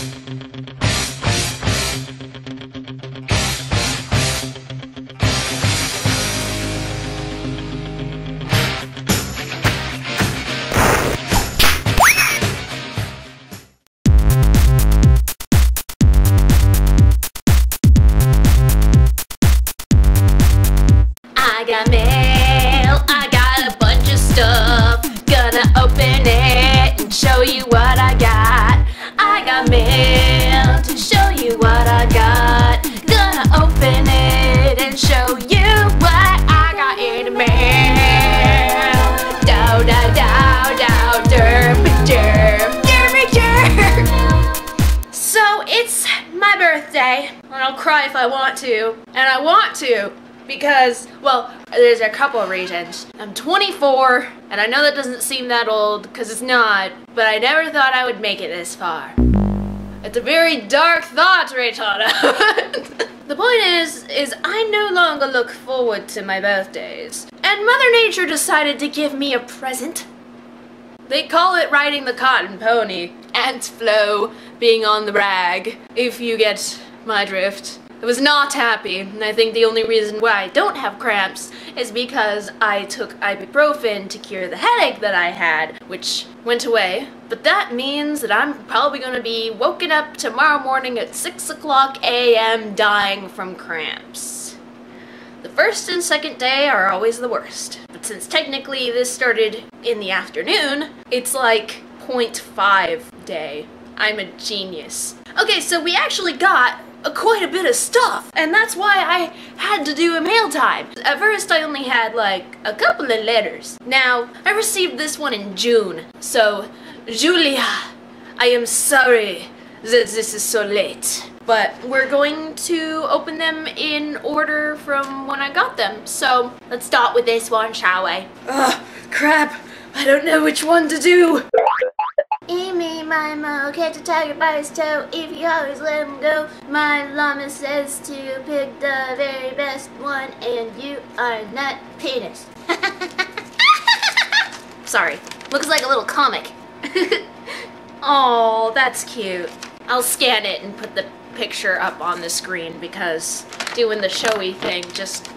I there's a couple of reasons. I'm 24, and I know that doesn't seem that old because it's not, but I never thought I would make it this far. It's a very dark thought, Reitanna. the point is, is I no longer look forward to my birthdays. And Mother Nature decided to give me a present. They call it riding the cotton pony. Ant flow being on the rag, if you get my drift. I was not happy, and I think the only reason why I don't have cramps is because I took ibuprofen to cure the headache that I had, which went away. But that means that I'm probably going to be woken up tomorrow morning at 6 o'clock a.m. dying from cramps. The first and second day are always the worst. But since technically this started in the afternoon, it's like 0.5 day. I'm a genius. Okay, so we actually got quite a bit of stuff, and that's why I had to do a mail time. At first, I only had like a couple of letters. Now, I received this one in June, so Julia, I am sorry that this is so late. But we're going to open them in order from when I got them. So let's start with this one, shall we? Ugh, crap. I don't know which one to do. Amy, my mo, catch a tiger by his toe. If you always let him go, my llama says to pick the very best one, and you are not penis. Sorry, looks like a little comic. Oh, that's cute. I'll scan it and put the picture up on the screen because doing the showy thing just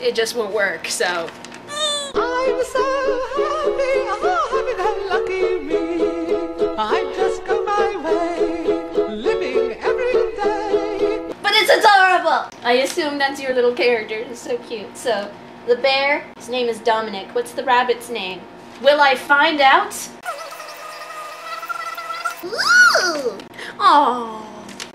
it just won't work. So I'm so happy, oh, happy, lucky me. I just go my way, living every day. But it's adorable! I assume that's your little character. It's so cute. So, the bear, his name is Dominic. What's the rabbit's name? Will I find out? Ooh! Oh.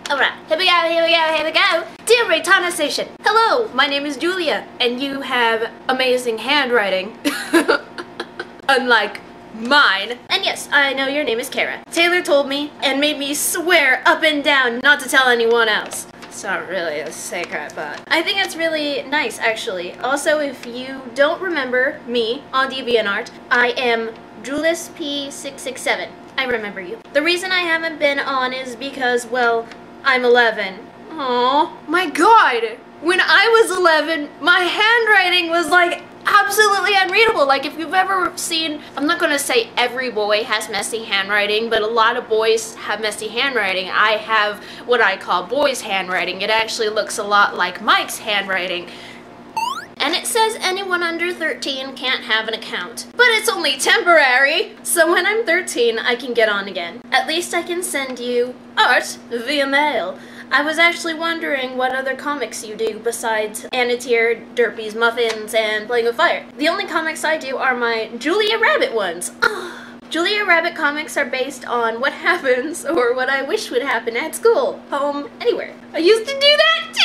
Alright, here we go, here we go, here we go. Dear Reitanna Seishin, hello, my name is Julia, and you have amazing handwriting. Unlike mine. And yes, I know your name is Kara. Taylor told me and made me swear up and down not to tell anyone else. It's not really a secret, but I think it's really nice, actually. Also, if you don't remember me on DeviantArt, I am Julis P667. I remember you. The reason I haven't been on is because, well, I'm 11. Oh my god! When I was 11, my handwriting was like absolutely unreadable. Like if you've ever seen, I'm not gonna say every boy has messy handwriting, but a lot of boys have messy handwriting. I have what I call boys handwriting. It actually looks a lot like Mike's handwriting. And it says anyone under 13 can't have an account. But it's only temporary! So when I'm 13, I can get on again. At least I can send you art via mail. I was actually wondering what other comics you do besides Anatier, Derpy's Muffins, and Playing with Fire. The only comics I do are my Julia Rabbit ones. Julia Rabbit comics are based on what happens or what I wish would happen at school, home, anywhere. I used to do that too!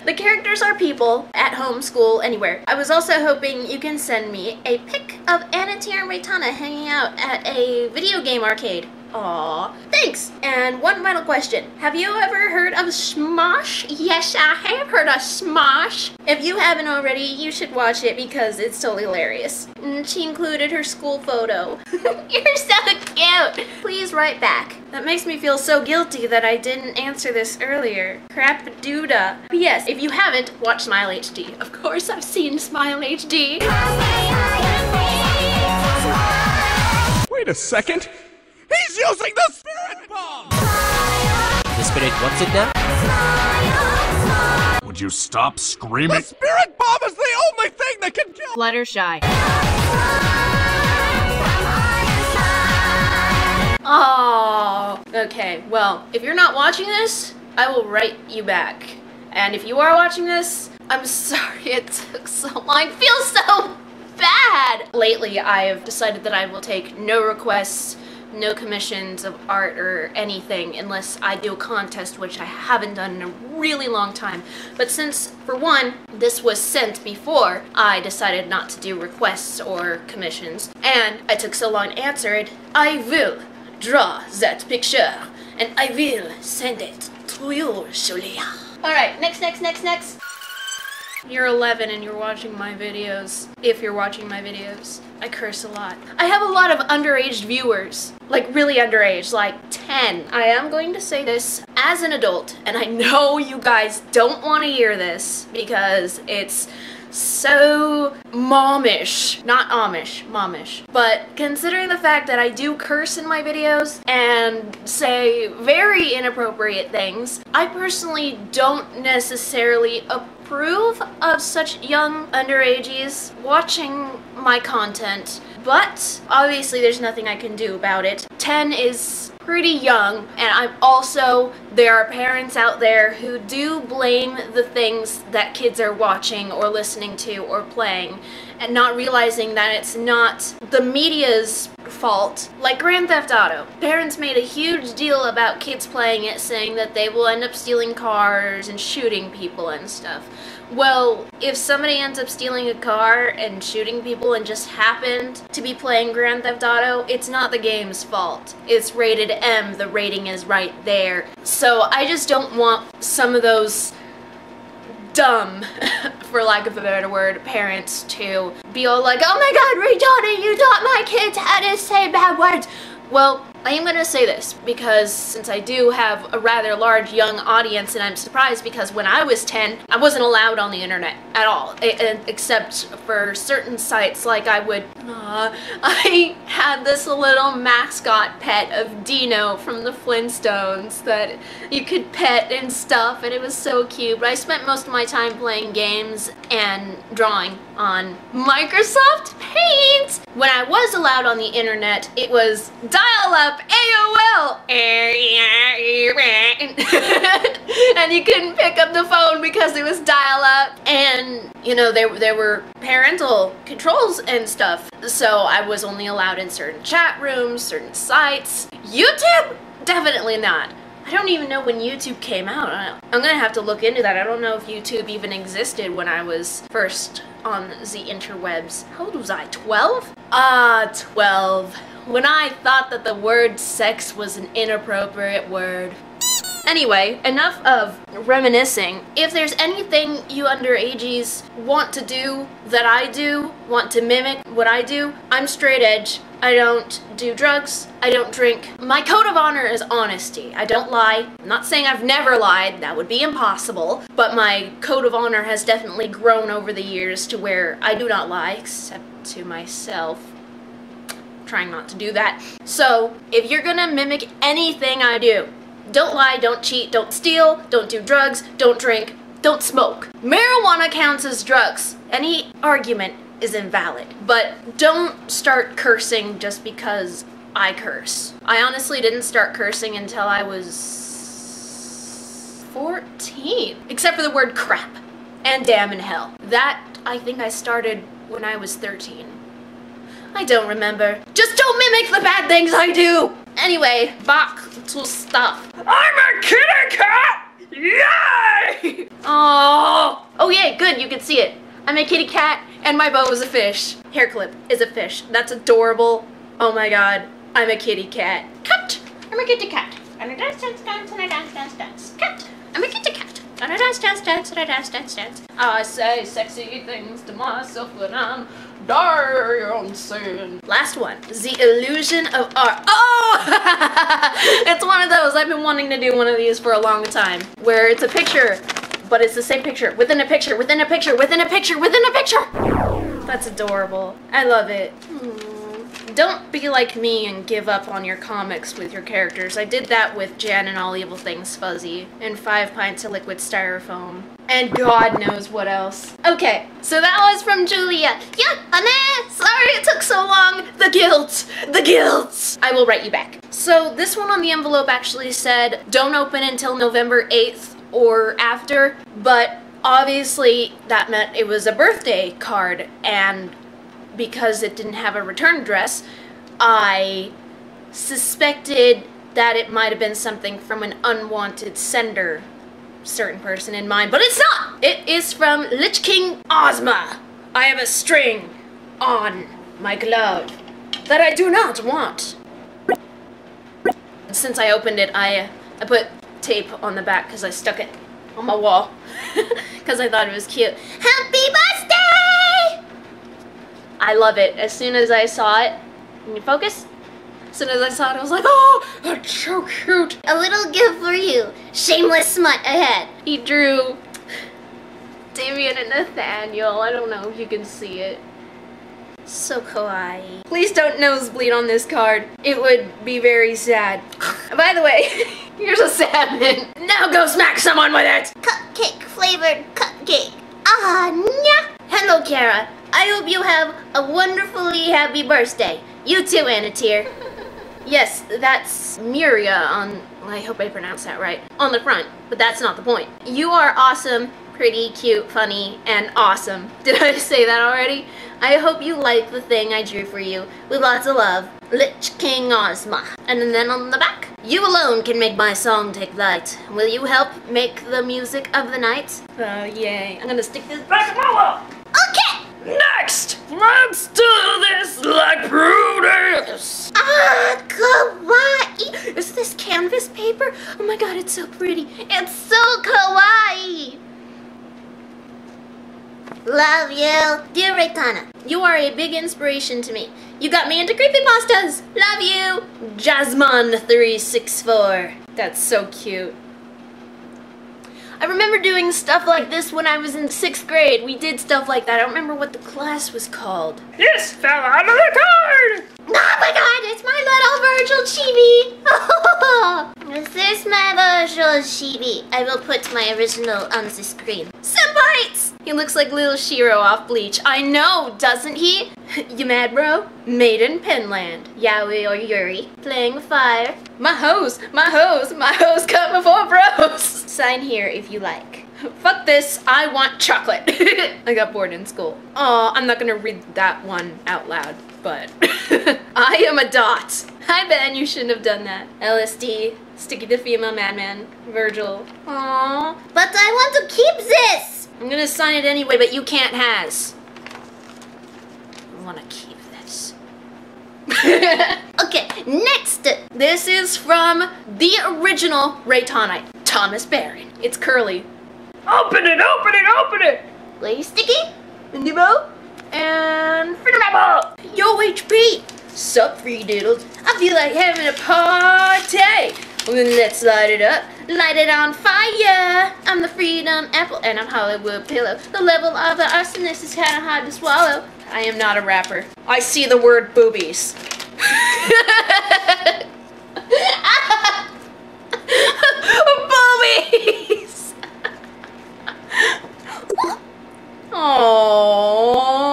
The characters are people, at home, school, anywhere. I was also hoping you can send me a pic of Anatir and Reitanna hanging out at a video game arcade. Aw, thanks! And one final question. Have you ever heard of Smosh? Yes, I have heard of Smosh. If you haven't already, you should watch it because it's totally hilarious. And she included her school photo. You're so cute! Please write back. That makes me feel so guilty that I didn't answer this earlier. Crap doodah. P.S. If you haven't, watch Smile HD. Of course I've seen Smile HD. Wait a second! He's using the spirit bomb! spirit wants it now? Would you stop screaming? The spirit bomb is the only thing that can kill. Fluttershy. Oh, okay. Well, if you're not watching this, I will write you back. And if you are watching this, I'm sorry it took so long. I feel so bad. Lately, I have decided that I will take no requests, no commissions of art or anything unless I do a contest, which I haven't done in a really long time. But since, for one, this was sent before, I decided not to do requests or commissions. And I took so long to answer it, I will draw that picture and I will send it to you, Julia. Alright, next, next, next, next. You're 11 and you're watching my videos. If you're watching my videos, I curse a lot. I have a lot of underage viewers. Like really underage, like 10. I am going to say this as an adult, and I know you guys don't want to hear this because it's so momish. Not Amish, momish. But considering the fact that I do curse in my videos and say very inappropriate things, I personally don't necessarily approve of such young underages watching my content. But obviously there's nothing I can do about it. 10 is pretty young and I'm also there are parents out there who do blame the things that kids are watching or listening to or playing and not realizing that it's not the media's fault. Like Grand Theft Auto. Parents made a huge deal about kids playing it saying that they will end up stealing cars and shooting people and stuff. Well, if somebody ends up stealing a car and shooting people and just happened to be playing Grand Theft Auto, it's not the game's fault. It's rated M, the rating is right there. So I just don't want some of those dumb, for lack of a better word, parents to be all like, oh my god, Reitanna, you taught my kids how to say bad words. Well, I am going to say this because since I do have a rather large young audience and I'm surprised because when I was 10, I wasn't allowed on the internet at all, except for certain sites like I would, uh, I had this little mascot pet of Dino from the Flintstones that you could pet and stuff and it was so cute, but I spent most of my time playing games and drawing on Microsoft Paint. When I was allowed on the internet, it was dial-up AOL! and you couldn't pick up the phone because it was dial-up. And, you know, there, there were parental controls and stuff. So I was only allowed in certain chat rooms, certain sites. YouTube? Definitely not. I don't even know when YouTube came out. I'm gonna have to look into that. I don't know if YouTube even existed when I was first on the interwebs. How old was I? 12? Ah, 12 when I thought that the word sex was an inappropriate word. Anyway, enough of reminiscing. If there's anything you underages want to do that I do, want to mimic what I do, I'm straight edge. I don't do drugs. I don't drink. My code of honor is honesty. I don't lie. I'm not saying I've never lied. That would be impossible. But my code of honor has definitely grown over the years to where I do not lie, except to myself trying not to do that. So, if you're gonna mimic anything I do, don't lie, don't cheat, don't steal, don't do drugs, don't drink, don't smoke. Marijuana counts as drugs. Any argument is invalid. But don't start cursing just because I curse. I honestly didn't start cursing until I was 14. Except for the word crap and damn in hell. That, I think I started when I was 13. I don't remember. Just don't mimic the bad things I do! Anyway, back to stuff. I'm a kitty cat! Yay! Oh, oh yeah, good, you can see it. I'm a kitty cat and my bow is a fish. Hair clip is a fish. That's adorable. Oh my god, I'm a kitty cat. Cut! I'm a kitty cat. And I dance, dance, dance, and I dance, dance, dance. Cut! I'm a kitty cat. And I dance, dance, dance, and I dance, dance, dance. I say sexy things to myself when I'm dancing. Last one. The illusion of art. Oh! it's one of those. I've been wanting to do one of these for a long time. Where it's a picture, but it's the same picture, within a picture, within a picture, within a picture, within a picture. That's adorable. I love it. Hmm. don't be like me and give up on your comics with your characters. I did that with Jan and All Evil Things Fuzzy, and Five Pints of Liquid Styrofoam. And God knows what else. Okay, so that was from Julia. Yeah, Anna, sorry it took so long. The guilt, the guilt. I will write you back. So this one on the envelope actually said, don't open until November 8th or after, but obviously that meant it was a birthday card, and because it didn't have a return address, I suspected that it might have been something from an unwanted sender certain person in mind, but it's not! It is from Lich King Ozma. I have a string on my glove that I do not want. Since I opened it, I, I put tape on the back because I stuck it on my wall because I thought it was cute. Happy birthday! I love it. As soon as I saw it, can you focus? As soon as I saw it, I was like, oh, that's so cute. A little gift for you. Shameless smut ahead. He drew Damien and Nathaniel. I don't know if you can see it. So kawaii. Please don't nosebleed on this card. It would be very sad. By the way, here's a salmon. Now go smack someone with it. Cupcake flavored cupcake. Ah, nya. Hello, Kara. I hope you have a wonderfully happy birthday. You too, Anatir. Yes, that's Miria on, I hope I pronounced that right, on the front, but that's not the point. You are awesome, pretty, cute, funny, and awesome. Did I say that already? I hope you like the thing I drew for you. With lots of love, Lich King Ozma. And then on the back, you alone can make my song take flight. Will you help make the music of the night? Oh, yay. I'm gonna stick this back in my wall. Okay. Next, let's do this like Brutus. Ah, kawaii. Is this canvas paper? Oh my god, it's so pretty. It's so kawaii. Love you. Dear Reitanna, You are a big inspiration to me. You got me into creepypastas. Love you. Jasmine364. That's so cute. I remember doing stuff like this when I was in sixth grade. We did stuff like that. I don't remember what the class was called. This fell out of the card! Oh my god, it's my little Virgil Chibi! this is my Virgil Chibi. I will put my original on the screen. Senpai's! He looks like little Shiro off Bleach. I know, doesn't he? you mad, bro? Made in Penland. Yaoi or Yuri. Playing fire. My hose, my hose, my hose cut before bros. Sign here if you like. Fuck this, I want chocolate. I got bored in school. Oh, I'm not gonna read that one out loud, but I am a dot. Hi Ben, you shouldn't have done that. LSD, Sticky the Female Madman, Virgil. Aww. But I want to keep this! I'm gonna sign it anyway, but you can't has. I wanna keep this. Okay, next. this is from the original Reitannite, Thomas Barron. It's curly. Open it, open it, open it! Play sticky? Indigo and Freedom Yo, HP! Sup, free diddles? I feel like having a party! Well, let's light it up. Light it on fire! I'm the Freedom Apple and I'm Hollywood Pillow. The level of the arsonist is kinda hard to swallow. I am not a rapper. I see the word boobies. boobies! Aww.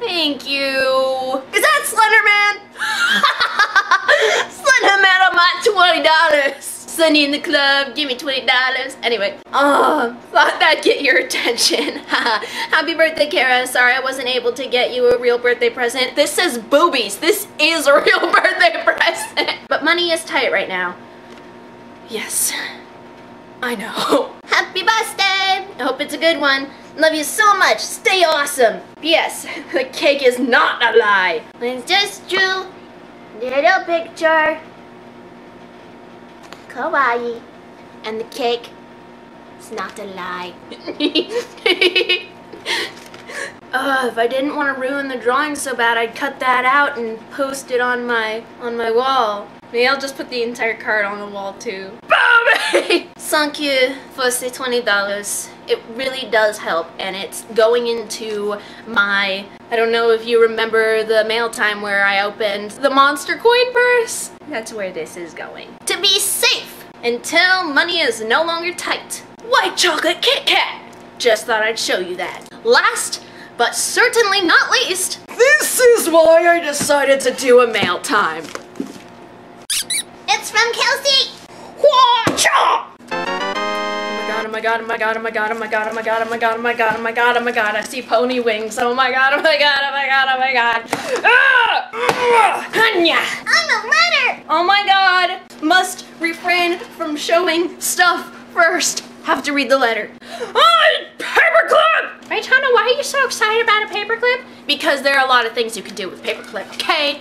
Thank you. Is that Slenderman? Slenderman, I'm twenty dollars. Sunny in the club, give me twenty dollars. Anyway, oh, thought that'd get your attention. Happy birthday, Kara. Sorry I wasn't able to get you a real birthday present. This says boobies. This is a real birthday present. But money is tight right now. Yes, I know. Happy birthday! I hope it's a good one. Love you so much. Stay awesome. Yes, the cake is not a lie. It's just true. Little picture. Kawaii. And the cake is not a lie. uh, if I didn't want to ruin the drawing so bad, I'd cut that out and post it on my on my wall. Maybe I'll just put the entire card on the wall too. Bobby! Thank you for the $20. It really does help, and it's going into my. I don't know if you remember the mail time where I opened the Monster Coin purse. That's where this is going. To be safe until money is no longer tight. White chocolate Kit Kat! Just thought I'd show you that. Last, but certainly not least, this is why I decided to do a mail time. It's from Kelsey! Oh my god, oh my god, oh my god, oh my god, oh my god, oh my god, oh my god, oh my god, oh my god, oh my god. I see pony wings. Oh my god, oh my god, oh my god, oh my god. Ah! Hanya! I'm a letter! Oh my god! Must refrain from showing stuff first. Have to read the letter. Oh, paperclip! Reitanna, why are you so excited about a paperclip? Because there are a lot of things you can do with paperclip, okay?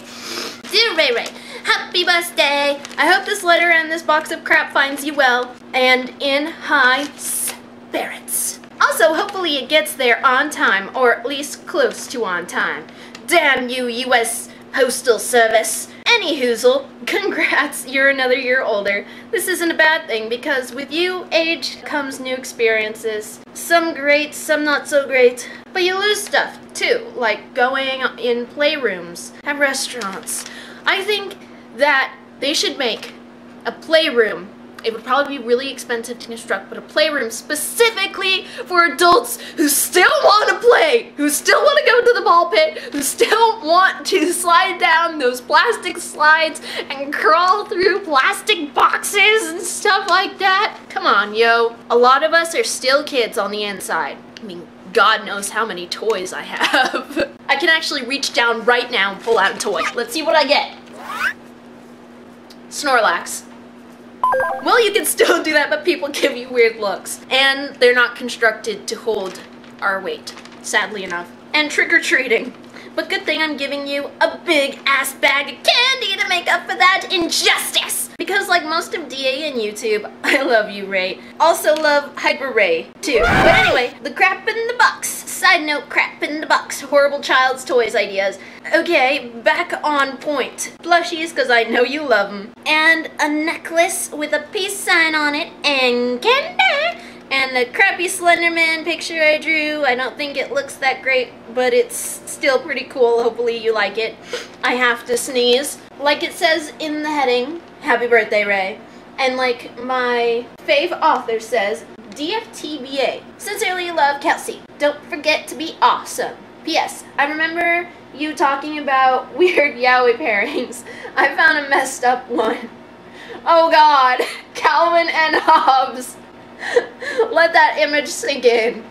Dear Ray Ray, happy birthday! I hope this letter and this box of crap finds you well and in high spirits. Also, hopefully it gets there on time, or at least close to on time. Damn you, U.S. Postal Service. Any hoozle, congrats, you're another year older. This isn't a bad thing because with you, age comes new experiences. Some great, some not so great. But you lose stuff too, like going in playrooms at restaurants. I think that they should make a playroom. It would probably be really expensive to construct, but a playroom specifically for adults who still want to play, who still want to go to the ball pit, who still want to slide down those plastic slides and crawl through plastic boxes and stuff like that. Come on, yo. A lot of us are still kids on the inside. I mean, God knows how many toys I have. I can actually reach down right now and pull out a toy. Let's see what I get. Snorlax. Well, you can still do that, but people give you weird looks. And they're not constructed to hold our weight, sadly enough. And trick-or-treating. But good thing I'm giving you a big ass bag of candy to make up for that injustice! Because like most of DA and YouTube, I love you, Ray. Also love Hyper Ray, too. But anyway, the crap in the box. Side note, crap in the box. Horrible child's toys ideas. Okay, back on point. Plushies, because I know you love them. And a necklace with a peace sign on it and candy! And the crappy Slenderman picture I drew, I don't think it looks that great, but it's still pretty cool. Hopefully you like it. I have to sneeze. Like it says in the heading, Happy Birthday, Ray. And like my fave author says, DFTBA. Sincerely love, Kelsey. Don't forget to be awesome. P.S. I remember you talking about weird yaoi pairings. I found a messed up one. Oh god, Calvin and Hobbes. Let that image sink in.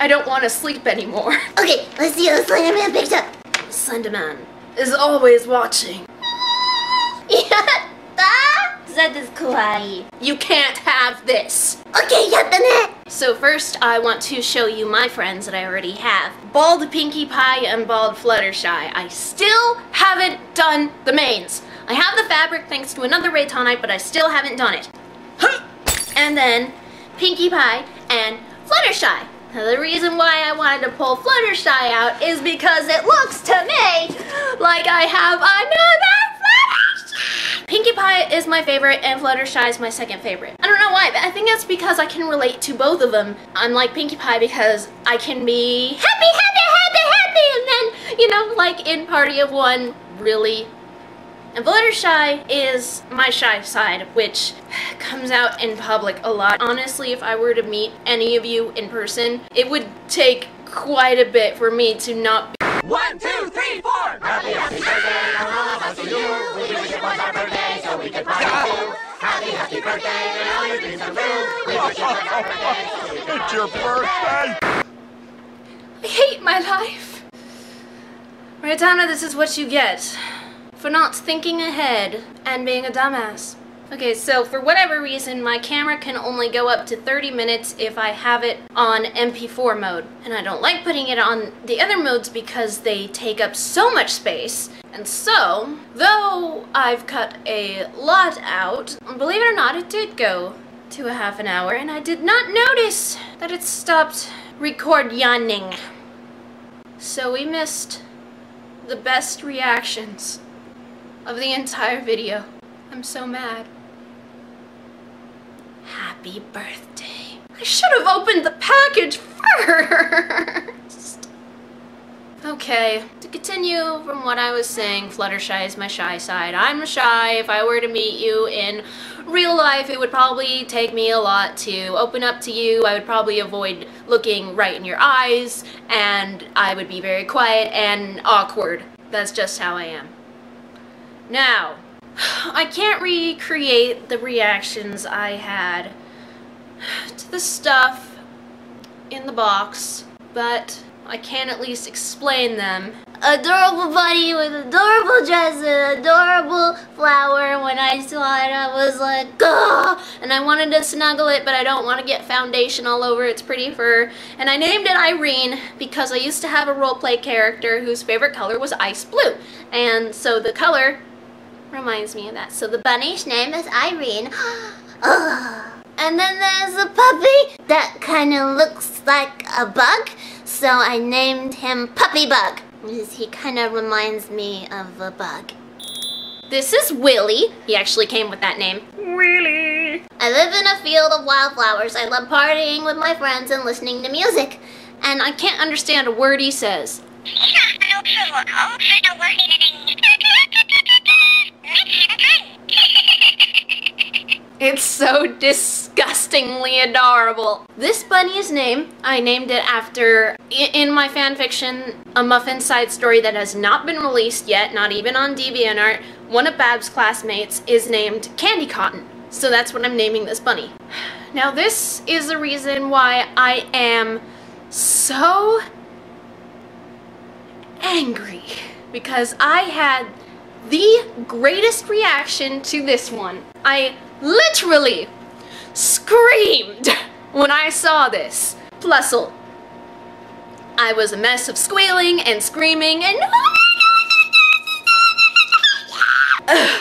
I don't want to sleep anymore. Okay, let's see how Slenderman picks up. Slenderman is always watching. Kawaii. You can't have this. Okay, yatta! So first, I want to show you my friends that I already have. Bald Pinkie Pie and Bald Fluttershy. I still haven't done the mains. I have the fabric thanks to another Reitannite, but I still haven't done it. And then Pinkie Pie and Fluttershy. Now the reason why I wanted to pull Fluttershy out is because it looks to me like I have another Pinkie Pie is my favorite and Fluttershy is my second favorite. I don't know why, but I think that's because I can relate to both of them. Unlike Pinkie Pie because I can be happy, happy, happy, happy, and then, you know, like in Party of One, really and Fluttershy is my shy side, which comes out in public a lot. Honestly, if I were to meet any of you in person, it would take quite a bit for me to not be One, two, three, four. Happy, happy birthday all of us to you. We wish it was our birthday so we could party too. Happy, happy birthday and all your dreams come true. We wish was our birthday It's your birthday! I hate my life. Reitanna, this is what you get for not thinking ahead and being a dumbass. Okay, so for whatever reason, my camera can only go up to 30 minutes if I have it on MP4 mode. And I don't like putting it on the other modes because they take up so much space. And so, though I've cut a lot out, believe it or not, it did go to a half an hour, and I did not notice that it stopped record yawning. So we missed the best reactions of the entire video. I'm so mad. Happy birthday. I should have opened the package first. Okay, to continue from what I was saying, Fluttershy is my shy side. I'm shy. If I were to meet you in real life, it would probably take me a lot to open up to you. I would probably avoid looking right in your eyes, and I would be very quiet and awkward. That's just how I am. Now, I can't recreate the reactions I had to the stuff in the box, but I can at least explain them. Adorable bunny with adorable dress and adorable flower. When I saw it, I was like, Gah! And I wanted to snuggle it, but I don't want to get foundation all over its pretty fur. And I named it Irene because I used to have a roleplay character whose favorite color was ice blue. And so the color reminds me of that. So the bunny's name is Irene. And then there's a puppy that kind of looks like a bug, so I named him Puppy Bug. Because he kind of reminds me of a bug. This is Willy. He actually came with that name. Willie. I live in a field of wildflowers. I love partying with my friends and listening to music. And I can't understand a word he says. It's so disgustingly adorable. This bunny's name, I named it after, in my fanfiction, a Muffin side story that has not been released yet, not even on DeviantArt. One of Bab's classmates is named Candy Cotton. So that's what I'm naming this bunny. Now this is the reason why I am so angry. Because I had the greatest reaction to this one. I literally screamed when I saw this. Plusle. I was a mess of squealing and screaming and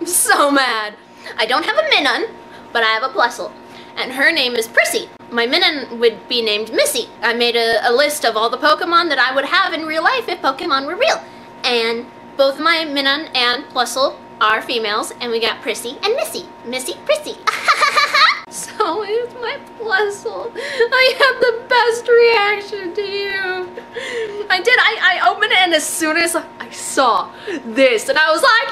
I'm so mad. I don't have a Minun, but I have a Plusle. And her name is Prissy. My Minun would be named Missy. I made a, a list of all the Pokemon that I would have in real life if Pokemon were real. And both my Minun and Plusle are females, and we got Prissy and Missy. Missy, Prissy. so is my Plusle. I have the best reaction to you. I did. I, I opened it, and as soon as I saw this, and I was like,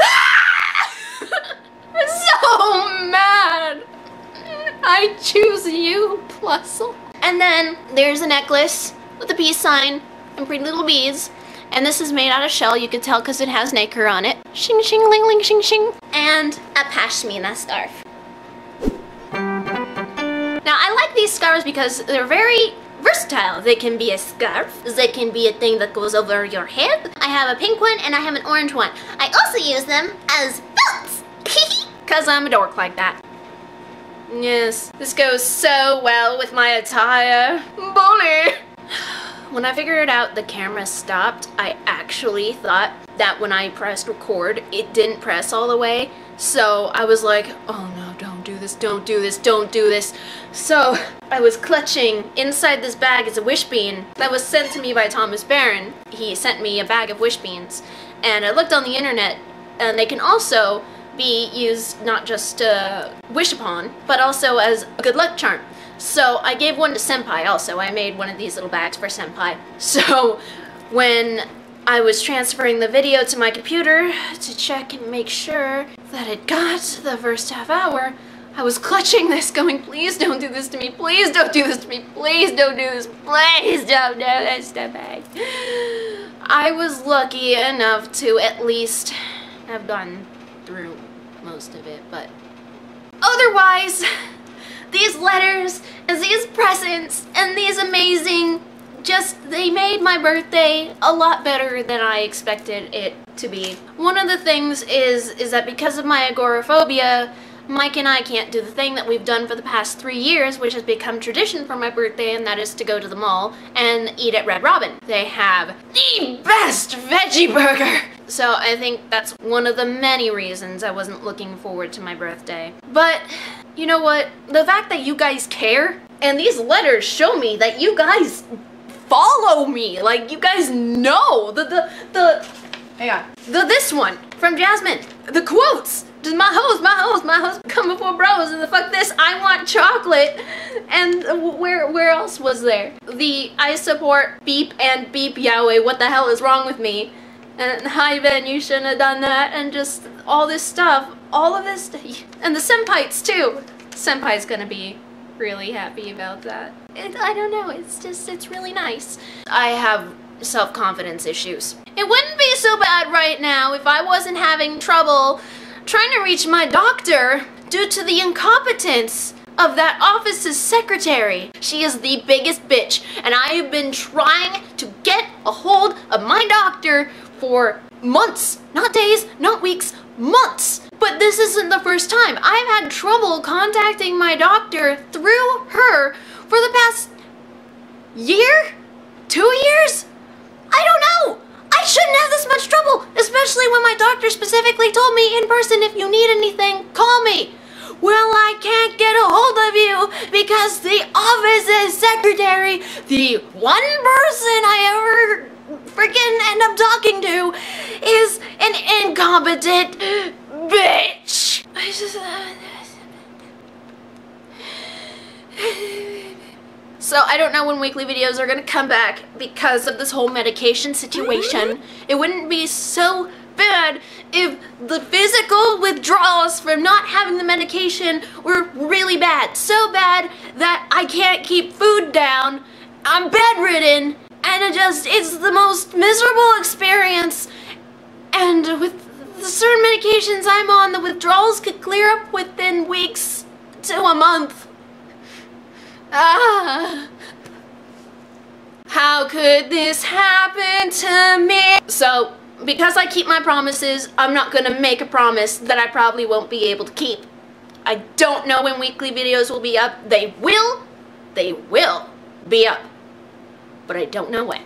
so mad. I choose you, Plusle. And then there's a necklace with a peace sign and pretty little beads. And this is made out of shell, you can tell because it has nacre on it. Shing shing ling ling shing shing. And a pashmina scarf. Now I like these scarves because they're very versatile. They can be a scarf, they can be a thing that goes over your head. I have a pink one and I have an orange one. I also use them as belts. Cause I'm a dork like that. Yes, this goes so well with my attire. Bully! When I figured out the camera stopped, I actually thought that when I pressed record, it didn't press all the way. So I was like, oh no, don't do this, don't do this, don't do this. So I was clutching inside this bag is a wish bean that was sent to me by Thomas Barron. He sent me a bag of wish beans. And I looked on the internet and they can also be used not just to wish upon, but also as a good luck charm. So I gave one to Senpai also. I made one of these little bags for Senpai. So when I was transferring the video to my computer to check and make sure that it got the first half hour, I was clutching this going, please don't do this to me, please don't do this to me, please don't do this, please don't do this to me. I was lucky enough to at least have gone through most of it, but otherwise, these letters and these presents and these amazing just they made my birthday a lot better than I expected it to be. One of the things is is that because of my agoraphobia, Mike and I can't do the thing that we've done for the past three years, which has become tradition for my birthday, and that is to go to the mall and eat at Red Robin. They have the best veggie burger! So I think that's one of the many reasons I wasn't looking forward to my birthday. But you know what? The fact that you guys care and these letters show me that you guys follow me. Like you guys know the the the hang on. The this one from Jasmine. The quotes. My host, my host, my. Come come before bros and the fuck this I want chocolate and where where else was there the I support beep and beep Yahweh what the hell is wrong with me and hi Ben you shouldn't have done that and just all this stuff all of this and the senpai's too. Senpai's gonna be really happy about that. It, I don't know it's just it's really nice. I have self-confidence issues. It wouldn't be so bad right now if I wasn't having trouble trying to reach my doctor due to the incompetence of that office's secretary. She is the biggest bitch, and I have been trying to get a hold of my doctor for months, not days, not weeks, months. But this isn't the first time. I've had trouble contacting my doctor through her for the past year? Two years? I don't know. I shouldn't have this much trouble, especially when my doctor specifically told me in person if you need anything, call me. Well, I can't get a hold of you because the office's secretary, the one person I ever freaking end up talking to, is an incompetent bitch. I just. So I don't know when weekly videos are gonna come back because of this whole medication situation. It wouldn't be so bad if the physical withdrawals from not having the medication were really bad. So bad that I can't keep food down, I'm bedridden, and it just, it's the most miserable experience. And with the certain medications I'm on, the withdrawals could clear up within weeks to a month. Ah. How could this happen to me? So, because I keep my promises, I'm not gonna make a promise that I probably won't be able to keep. I don't know when weekly videos will be up. They will, they will be up. But I don't know when.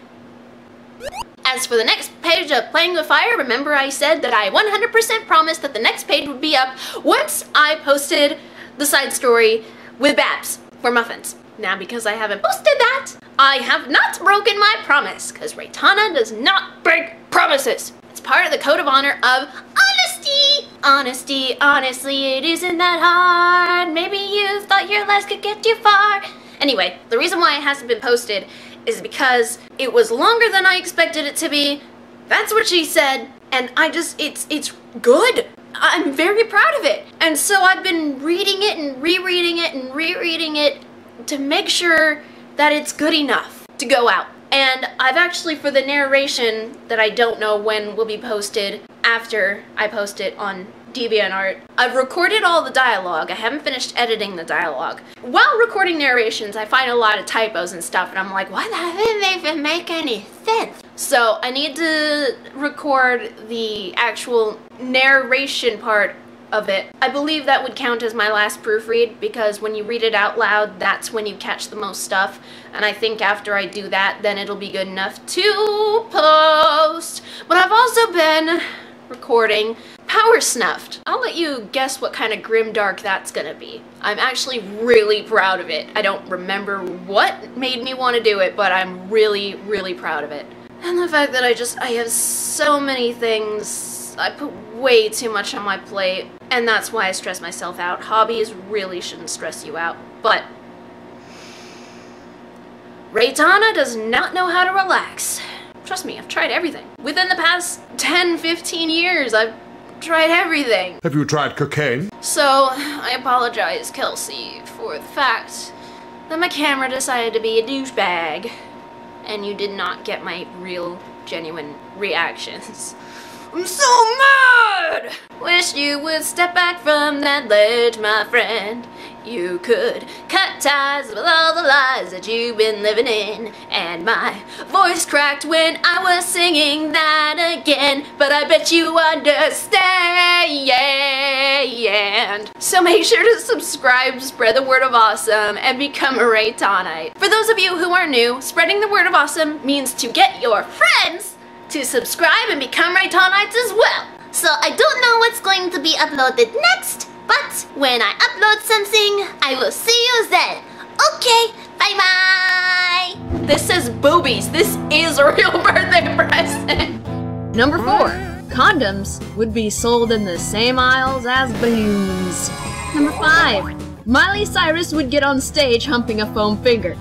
As for the next page of Playing with Fire, remember I said that I 100% promised that the next page would be up once I posted the side story with Babs for muffins. Now, because I haven't posted that, I have not broken my promise, because Reitanna does not break promises. It's part of the code of honor of honesty. Honesty, honestly, it isn't that hard. Maybe you thought your lies could get you far. Anyway, the reason why it hasn't been posted is because it was longer than I expected it to be. That's what she said, and I just, it's, it's good. I'm very proud of it. And so I've been reading it and rereading it and rereading it to make sure that it's good enough to go out. And I've actually, for the narration that I don't know when will be posted after I post it on DeviantArt, I've recorded all the dialogue. I haven't finished editing the dialogue. While recording narrations, I find a lot of typos and stuff, and I'm like, why the hell didn't they even make any sense? So I need to record the actual narration part of it. I believe that would count as my last proofread because when you read it out loud, that's when you catch the most stuff. And I think after I do that, then it'll be good enough to post. But I've also been recording Power Snuffed. I'll let you guess what kind of grim dark that's gonna be. I'm actually really proud of it. I don't remember what made me want to do it, but I'm really, really proud of it. And the fact that I just, I have so many things, I put way too much on my plate, and that's why I stress myself out. Hobbies really shouldn't stress you out, but Reitanna does not know how to relax. Trust me, I've tried everything. Within the past 10, 15 years, I've tried everything. Have you tried cocaine? So, I apologize, Kelsey, for the fact that my camera decided to be a douchebag, and you did not get my real, genuine reactions. I'm so mad! Wish you would step back from that ledge, my friend. You could cut ties with all the lies that you've been living in. And my voice cracked when I was singing that again. But I bet you understand. Yeah. So make sure to subscribe, spread the word of awesome, and become a Reitannite. For those of you who are new, spreading the word of awesome means to get your friends to subscribe and become Reitannites as well. So I don't know what's going to be uploaded next, but when I upload something, I will see you then. Okay, bye bye. This says boobies. This is a real birthday present. Number four, condoms would be sold in the same aisles as balloons. Number five. Miley Cyrus would get on stage humping a foam finger.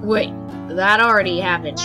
Wait, that already happened.